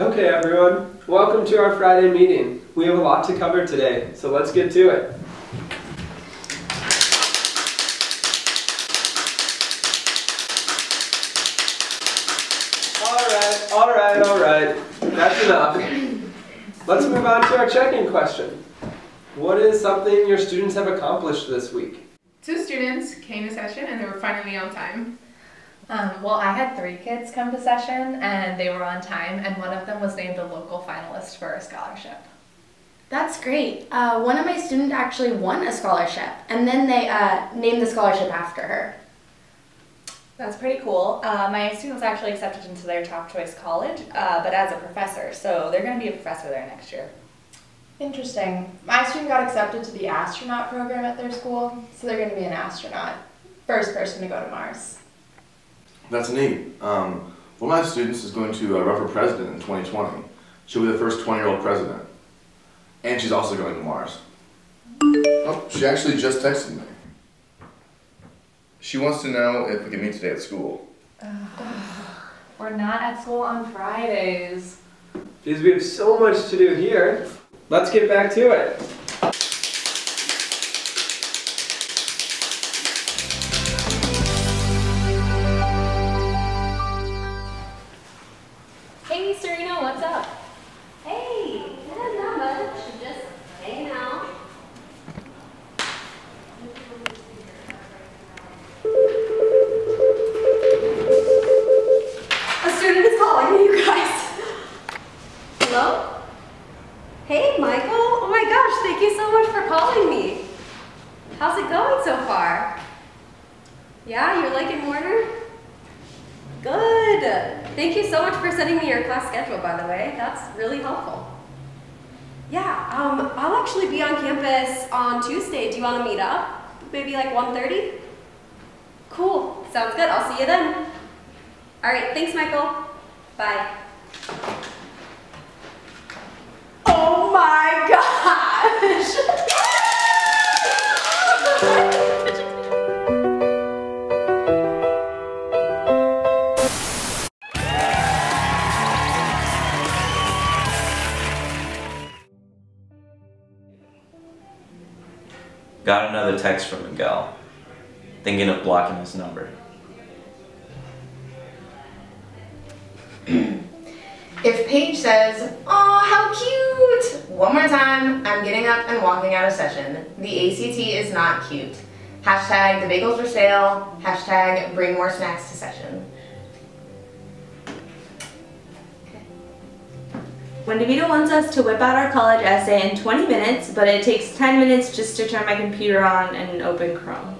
Okay, everyone. Welcome to our Friday meeting. We have a lot to cover today, so let's get to it. Alright, alright, alright. That's enough. Let's move on to our check-in question. What is something your students have accomplished this week? Two students came to session and they were finally on time. Um, well, I had three kids come to session and they were on time, and one of them was named a local finalist for a scholarship. That's great. Uh, one of my students actually won a scholarship, and then they uh, named the scholarship after her. That's pretty cool. Uh, my students actually accepted into their top choice college, uh, but as a professor, so they're going to be a professor there next year. Interesting. My student got accepted to the astronaut program at their school, so they're going to be an astronaut. First person to go to Mars. That's neat. Um, one of my students is going to uh, run for president in 2020. She'll be the first 20-year-old president. And she's also going to Mars. Oh, she actually just texted me. She wants to know if we can meet today at school. We're not at school on Fridays. Because we have so much to do here, let's get back to it. Hey, Michael. Oh my gosh, thank you so much for calling me. How's it going so far? Yeah, you're liking Warner? Good. Thank you so much for sending me your class schedule, by the way. That's really helpful. Yeah, um, I'll actually be on campus on Tuesday. Do you want to meet up? Maybe like 1.30? Cool. Sounds good. I'll see you then. All right, thanks, Michael. Bye. Got another text from Miguel, thinking of blocking his number. If Paige says, oh, how cute!" one more time, I'm getting up and walking out of session. The ACT is not cute. Hashtag the bagels for sale. Hashtag bring more snacks to session. DeVito wants us to whip out our college essay in 20 minutes, but it takes 10 minutes just to turn my computer on and open Chrome.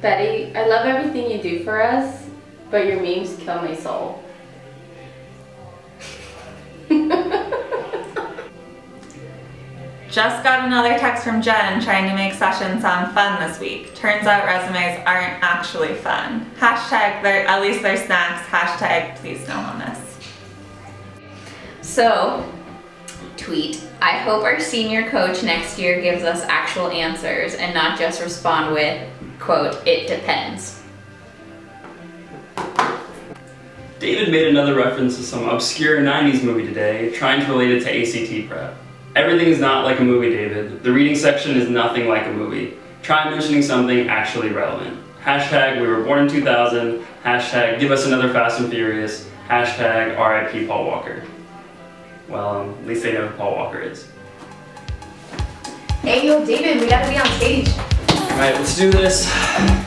Betty, I love everything you do for us, but your memes kill my soul. Just got another text from Jen trying to make sessions sound fun this week. Turns out resumes aren't actually fun. Hashtag, at least they're snacks. Hashtag, please no this. So, tweet, I hope our senior coach next year gives us actual answers and not just respond with, quote, it depends. David made another reference to some obscure 90s movie today, trying to relate it to ACT prep. Everything is not like a movie, David. The reading section is nothing like a movie. Try mentioning something actually relevant. Hashtag we were born in 2000, hashtag give us another Fast and Furious, hashtag RIP Paul Walker. Well, um, at least they know who Paul Walker is. Hey, yo, David, we gotta be on stage. Alright, let's do this.